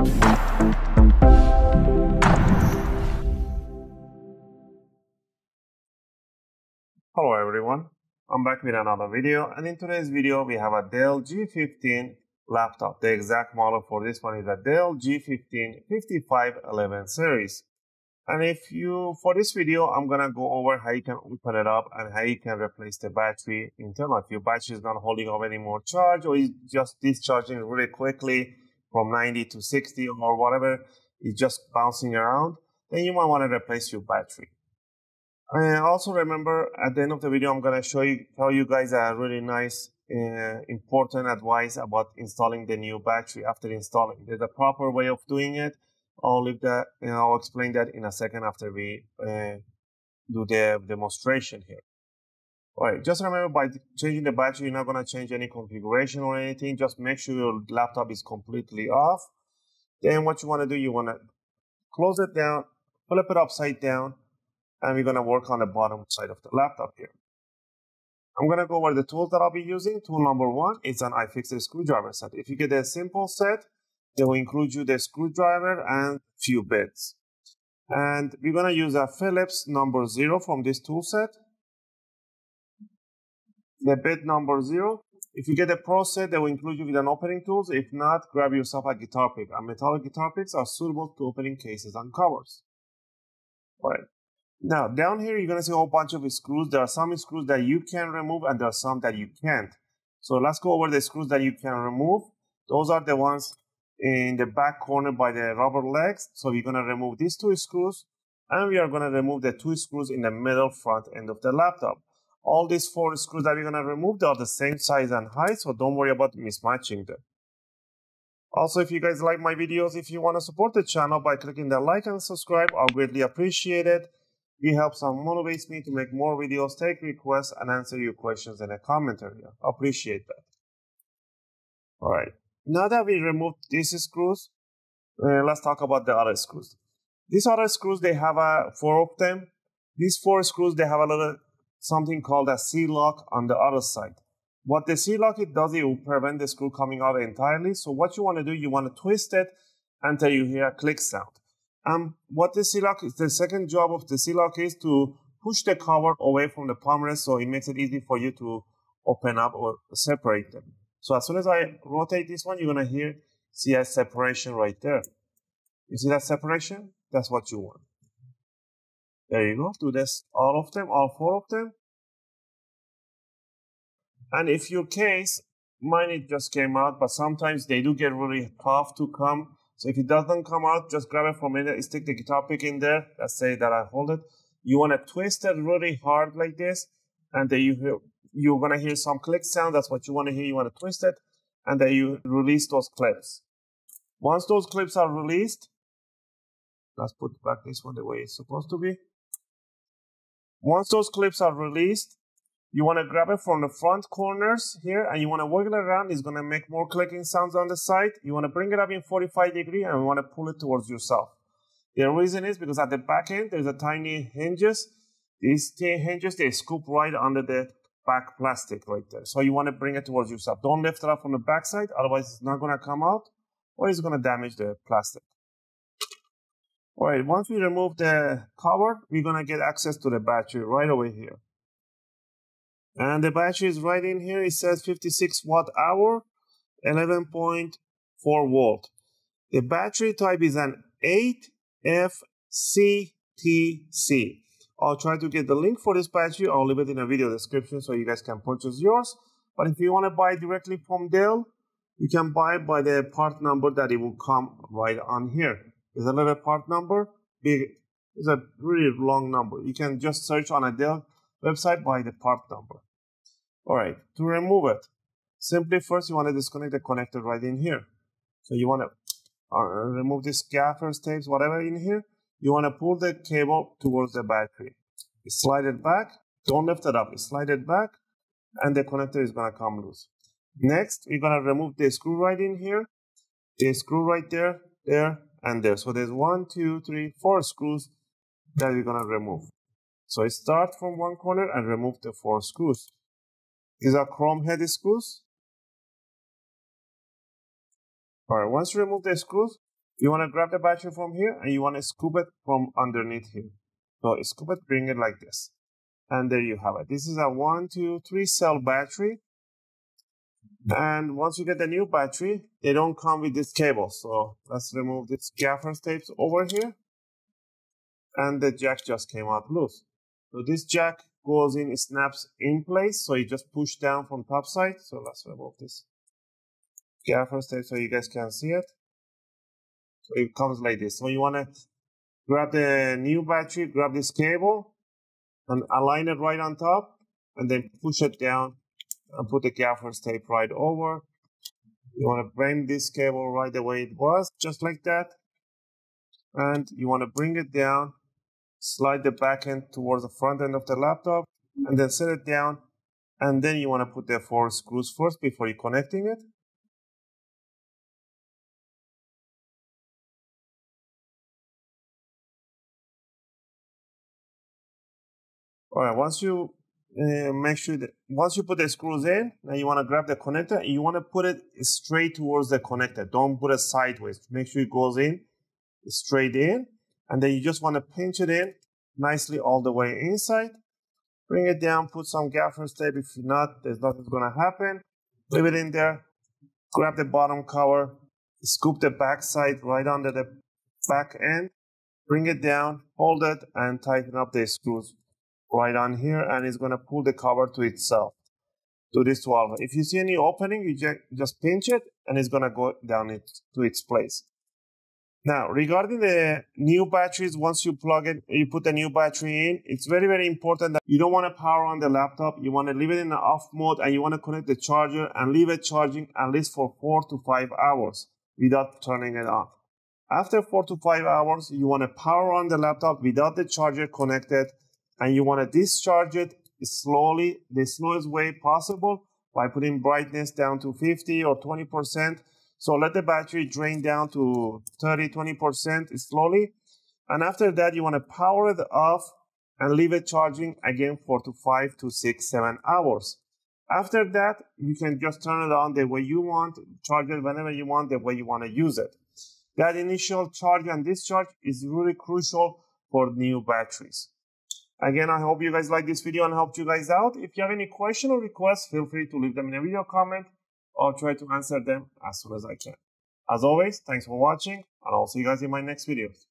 Hello everyone, I'm back with another video and in today's video we have a Dell G15 laptop. The exact model for this one is a Dell G15 5511 series. And if you, for this video, I'm gonna go over how you can open it up and how you can replace the battery internal. If your battery is not holding up any more charge or is just discharging really quickly from 90 to 60 or whatever, it's just bouncing around, then you might want to replace your battery. And also remember at the end of the video, I'm going to show you, tell you guys a really nice, uh, important advice about installing the new battery after installing. There's a proper way of doing it. I'll leave that, and I'll explain that in a second after we uh, do the demonstration here. All right, just remember by changing the battery, you're not going to change any configuration or anything. Just make sure your laptop is completely off. Then what you want to do, you want to close it down, flip it upside down, and we're going to work on the bottom side of the laptop here. I'm going to go over the tools that I'll be using. Tool number one is an iFixit screwdriver set. If you get a simple set, they will include you the screwdriver and few bits. And we're going to use a Phillips number zero from this tool set. The bit number zero. If you get a pro set, they will include you with an opening tools. If not, grab yourself a guitar pick. And metallic guitar picks are suitable to opening cases and covers. All right. Now, down here, you're going to see a whole bunch of screws. There are some screws that you can remove and there are some that you can't. So let's go over the screws that you can remove. Those are the ones in the back corner by the rubber legs. So we're going to remove these two screws and we are going to remove the two screws in the middle front end of the laptop. All these four screws that we're going to remove, they are the same size and height, so don't worry about mismatching them. Also, if you guys like my videos, if you want to support the channel by clicking the like and subscribe, I'll greatly appreciate it. It helps and motivates me to make more videos, take requests, and answer your questions in the comment area. Appreciate that. Alright, now that we removed these screws, uh, let's talk about the other screws. These other screws, they have uh, four of them. These four screws, they have a little something called a C-lock on the other side. What the C-lock it does, it will prevent the screw coming out entirely. So what you want to do, you want to twist it until you hear a click sound. Um, what the C-lock is, the second job of the C-lock is to push the cover away from the palm rest so it makes it easy for you to open up or separate them. So as soon as I rotate this one, you're going to hear, see a separation right there. You see that separation? That's what you want. There you go. Do this, all of them, all four of them. And if your case, mine it just came out, but sometimes they do get really tough to come so if it doesn't come out, just grab it from it, stick the guitar pick in there. Let's say that I hold it. You want to twist it really hard like this, and then you hear, you're gonna hear some click sound. That's what you want to hear. You want to twist it, and then you release those clips. Once those clips are released, let's put back this one the way it's supposed to be. Once those clips are released, you want to grab it from the front corners here and you want to wiggle it around. It's going to make more clicking sounds on the side. You want to bring it up in 45 degree and you want to pull it towards yourself. The reason is because at the back end, there's a tiny hinges. These tiny hinges, they scoop right under the back plastic right there. So you want to bring it towards yourself. Don't lift it up from the back side, otherwise it's not going to come out or it's going to damage the plastic. All right, once we remove the cover, we're to get access to the battery right over here. And the battery is right in here. It says 56 watt hour, 11.4 volt. The battery type is an 8FCTC. I'll try to get the link for this battery. I'll leave it in a video description so you guys can purchase yours. But if you want to buy directly from Dell, you can buy by the part number that it will come right on here. There's a little part number. Big, it's a really long number. You can just search on a Dell website by the part number. All right, to remove it, simply first you want to disconnect the connector right in here. So you want to uh, remove this gaffers, tapes, whatever in here. You want to pull the cable towards the battery. slide it back. Don't lift it up. slide it back, and the connector is going to come loose. Next, we're going to remove the screw right in here. The screw right there, there, and there. So there's one, two, three, four screws that we're to remove. So I start from one corner and remove the four screws. These are chrome head screws. Alright, once you remove the screws, You want to grab the battery from here and you want to scoop it from underneath here. So scoop it, bring it like this. And there you have it. This is a one, two, three cell battery. And once you get the new battery, they don't come with this cable. So let's remove this gaffer tapes over here. And the jack just came out loose. So this jack goes in, snaps in place. So you just push down from top side. So let's remove this gaffer tape so you guys can see it. So it comes like this. So you want to grab the new battery, grab this cable, and align it right on top, and then push it down and put the gaffer's tape right over. You want to bend this cable right the way it was, just like that. And you want to bring it down, slide the back end towards the front end of the laptop, and then set it down. And then you want to put the four screws first before you connecting it. All right, once you uh, make sure that once you put the screws in, now you want to grab the connector. You want to put it straight towards the connector. Don't put it sideways. Make sure it goes in straight in. And then you just want to pinch it in nicely all the way inside. Bring it down, put some gaffer's tape. If not, there's nothing going to happen. Leave it in there. Grab the bottom cover. Scoop the back side right under the back end. Bring it down, hold it, and tighten up the screws right on here and it's going to pull the cover to itself to this 12 if you see any opening you just pinch it and it's going to go down it to its place. Now regarding the new batteries once you plug it you put the new battery in it's very very important that you don't want to power on the laptop. You want to leave it in the off mode and you want to connect the charger and leave it charging at least for four to five hours without turning it on after four to five hours you want to power on the laptop without the charger connected and you want to discharge it slowly, the slowest way possible by putting brightness down to 50 or 20%. So let the battery drain down to 30, 20% slowly. And after that, you want to power it off and leave it charging again for to five to six, seven hours. After that, you can just turn it on the way you want, charge it whenever you want, the way you want to use it. That initial charge and discharge is really crucial for new batteries. Again, I hope you guys like this video and helped you guys out. If you have any question or requests, feel free to leave them in a video comment. I'll try to answer them as soon as I can. As always, thanks for watching, and I'll see you guys in my next videos.